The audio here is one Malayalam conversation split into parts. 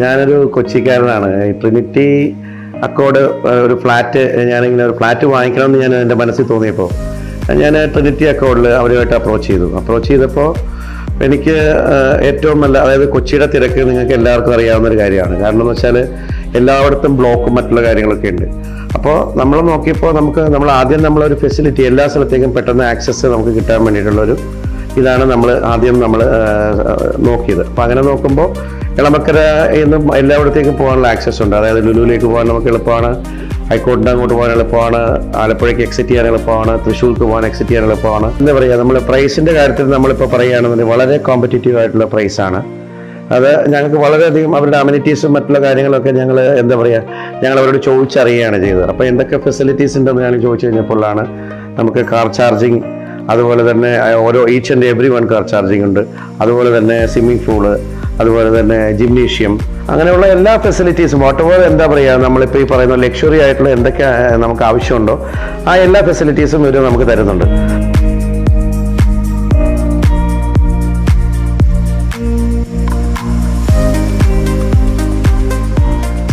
ഞാനൊരു കൊച്ചിക്കാരനാണ്. ട്രിനിറ്റി അക്കോഡ് ഒരു ഫ്ലാറ്റ് ഞാനിങ്ങനെ ഒരു ഫ്ലാറ്റ് വാങ്ങിക്കണം എന്ന് ഞാൻ എന്റെ മനസ്സിൽ തോന്നിയപ്പോൾ ഞാൻ ട്രിനിറ്റി അക്കോഡിൽ അവരുമായിട്ട് അപ്രോച്ച് ചെയ്തു. അപ്രോച്ച് ചെയ്തപ്പോൾ എനിക്ക് ഏറ്റവും നല്ല അതായത് കൊച്ചിയുടെ തിരക്ക് നിങ്ങൾക്ക് എല്ലാവർക്കും അറിയാവുന്ന ഒരു കാര്യമാണ്. കാരണം എന്ന് വെച്ചാൽ എല്ലായിടത്തും ബ്ലോക്കും മറ്റുള്ള കാര്യങ്ങളൊക്കെ ഉണ്ട്. അപ്പോൾ നമ്മൾ നോക്കിയപ്പോൾ നമുക്ക് നമ്മൾ ആദ്യം നമ്മളൊരു ഫെസിലിറ്റി എല്ലാ സ്ഥലത്തേക്കും പെട്ടെന്ന് ആക്സസ് നമുക്ക് കിട്ടാൻ വേണ്ടിയിട്ടുള്ളൊരു ഇതാണ് നമ്മൾ ആദ്യം നമ്മൾ നോക്കിയത്. അപ്പോൾ അങ്ങനെ നോക്കുമ്പോൾ ഇളമക്കര എന്ന് എല്ലായിടത്തേക്കും പോകാനുള്ള ആക്സസ് ഉണ്ട്. അതായത് ലുലുവിലേക്ക് പോകാൻ നമുക്ക് എളുപ്പമാണ്. ഹൈക്കോടതി അങ്ങോട്ട് പോകാൻ എളുപ്പമാണ്. ആലപ്പുഴയ്ക്ക് എക്സിറ്റ് ചെയ്യാൻ എളുപ്പമാണ്. തൃശ്ശൂർക്ക് പോകാൻ എക്സിറ്റ് ചെയ്യാൻ എളുപ്പമാണ്. എന്താ പറയുക നമ്മൾ പ്രൈസിന്റെ കാര്യത്തിൽ നമ്മളിപ്പോൾ പറയുകയാണെന്നുണ്ടെങ്കിൽ വളരെ കോമ്പറ്റീറ്റീവ് ആയിട്ടുള്ള പ്രൈസാണ് അത് ഞങ്ങൾക്ക് വളരെയധികം അവരുടെ അമ്യൂണിറ്റീസും മറ്റുള്ള കാര്യങ്ങളൊക്കെ ഞങ്ങൾ എന്താ പറയുക ഞങ്ങൾ അവരോട് ചോദിച്ചറിയുകയാണ് ചെയ്തത്. അപ്പോൾ എന്തൊക്കെ ഫെസിലിറ്റീസ് ഉണ്ടെന്ന് ഞാൻ ചോദിച്ചു കഴിഞ്ഞപ്പോഴാണ് നമുക്ക് കാർ ചാർജിങ് അതുപോലെ തന്നെ ഓരോ each and every one car charging ഉണ്ട്. അതുപോലെ തന്നെ സ്വിമ്മിംഗ് പൂൾ അതുപോലെ തന്നെ ജിംനേഷ്യം അങ്ങനെയുള്ള എല്ലാ ഫെസിലിറ്റീസും വാട്ടവർ എന്താ പറയുക നമ്മളിപ്പോൾ ഈ പറയുന്ന ലക്ഷറി ആയിട്ടുള്ള എന്തൊക്കെ നമുക്ക് ആവശ്യമുണ്ടോ ആ എല്ലാ ഫെസിലിറ്റീസും ഇവർ നമുക്ക് തരുന്നുണ്ട്.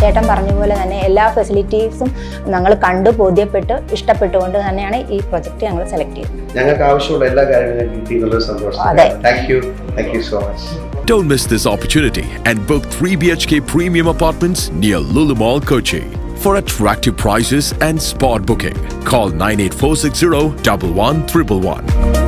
ചേട്ടൻ പറഞ്ഞ പോലെ തന്നെ എല്ലാ ഫെസിലിറ്റീസും ഞങ്ങൾ കണ്ടു ബോധ്യപ്പെട്ട് ഇഷ്ടപ്പെട്ടുകൊണ്ട് തന്നെയാണ് ഈ പ്രൊജക്ട് ഞങ്ങൾ സെലക്ട് ചെയ്തത്. ഞങ്ങൾക്ക് ആവശ്യമുള്ള എല്ലാ കാര്യങ്ങളും അതെ. Thank you thank you so much Don't miss this opportunity and book 3 BHK premium apartments near Lulu Mall, Kochi. For attractive prices and spot booking, call 98460 11111.